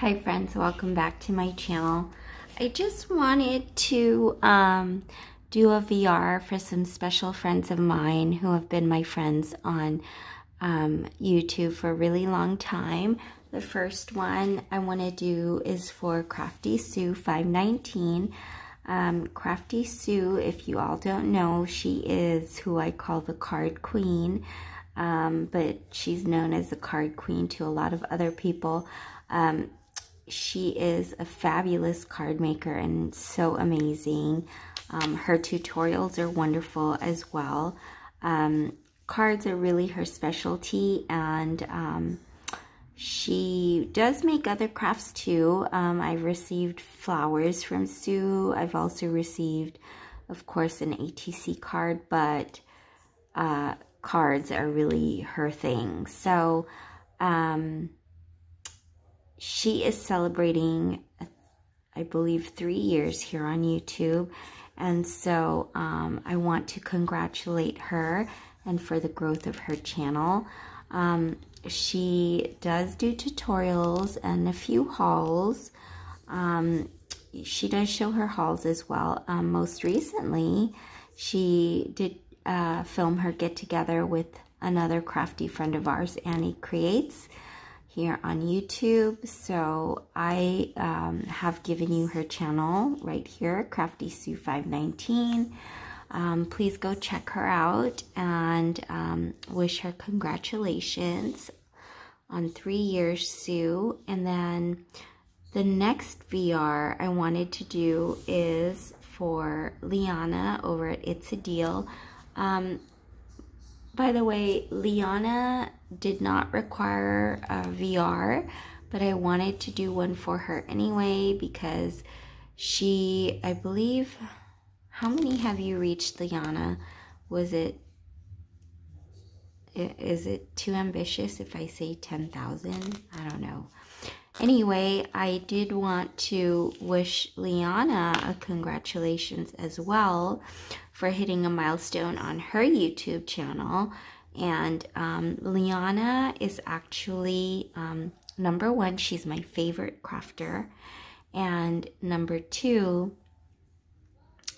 Hi friends, welcome back to my channel. I just wanted to um, do a VR for some special friends of mine who have been my friends on um, YouTube for a really long time. The first one I want to do is for Crafty Sue 519. Um, Crafty Sue, if you all don't know, she is who I call the card queen, um, but she's known as the card queen to a lot of other people. Um, she is a fabulous card maker and so amazing. Um, her tutorials are wonderful as well. Um, cards are really her specialty and um, she does make other crafts too. Um, I've received flowers from Sue. I've also received, of course, an ATC card, but uh, cards are really her thing. So, um, she is celebrating, I believe, three years here on YouTube. And so um, I want to congratulate her and for the growth of her channel. Um, she does do tutorials and a few hauls. Um, she does show her hauls as well. Um, most recently, she did uh, film her get together with another crafty friend of ours, Annie Creates here on YouTube. So I um, have given you her channel right here, Crafty Sue 519. Um, please go check her out and um, wish her congratulations on three years, Sue. And then the next VR I wanted to do is for Liana over at It's a Deal. By the way, Liana did not require a VR, but I wanted to do one for her anyway because she, I believe, how many have you reached, Liana? Was it, is it too ambitious if I say 10,000? I don't know. Anyway, I did want to wish Liana a congratulations as well for hitting a milestone on her YouTube channel. And um, Liana is actually, um, number one, she's my favorite crafter. And number two,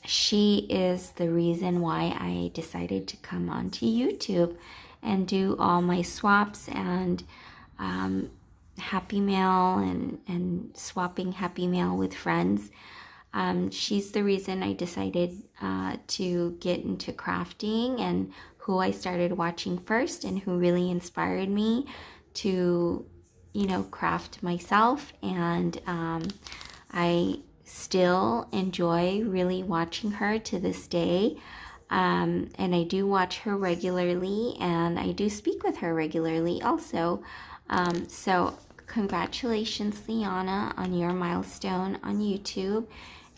she is the reason why I decided to come onto YouTube and do all my swaps and um, Happy Mail and, and swapping Happy Mail with friends. Um, she's the reason I decided uh, to get into crafting and who I started watching first and who really inspired me to, you know, craft myself. And um, I still enjoy really watching her to this day. Um, and I do watch her regularly and I do speak with her regularly also. Um, so congratulations, Liana, on your milestone on YouTube.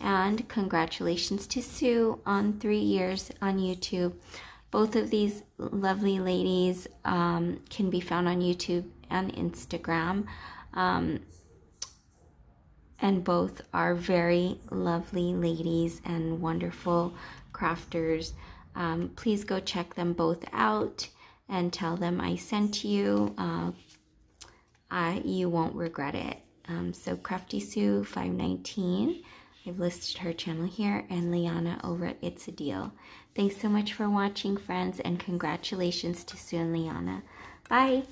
And congratulations to Sue on three years on YouTube. Both of these lovely ladies um, can be found on YouTube and Instagram. Um, and both are very lovely ladies and wonderful crafters. Um, please go check them both out and tell them I sent you. Uh, uh, you won't regret it. Um, so Crafty Sue 519, I've listed her channel here, and Liana over at It's a Deal. Thanks so much for watching, friends, and congratulations to Sue and Liana. Bye!